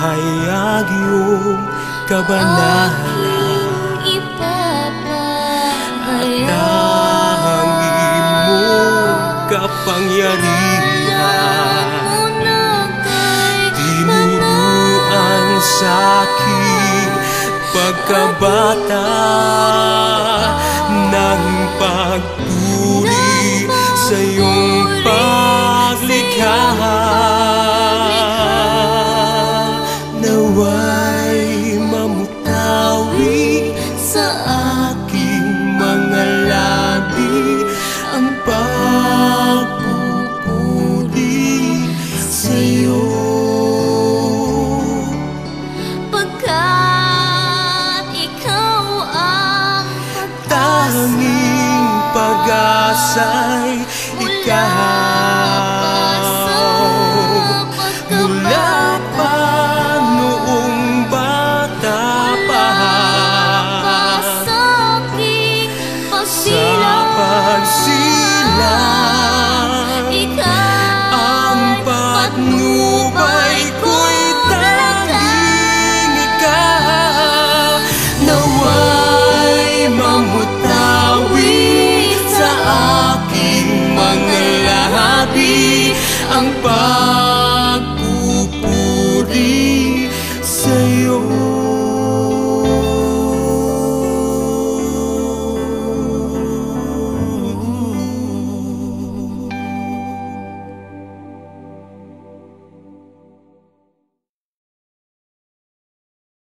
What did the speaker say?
iyong kabanalan Tanging mo kapangyarihan. Tinuruan sa'king pagkabata Naway mamutawi sa aking mga labi. Ang pagpupuri sa iyo Pagkat ikaw ang Tanging pag-asa'y ikaw mamutawi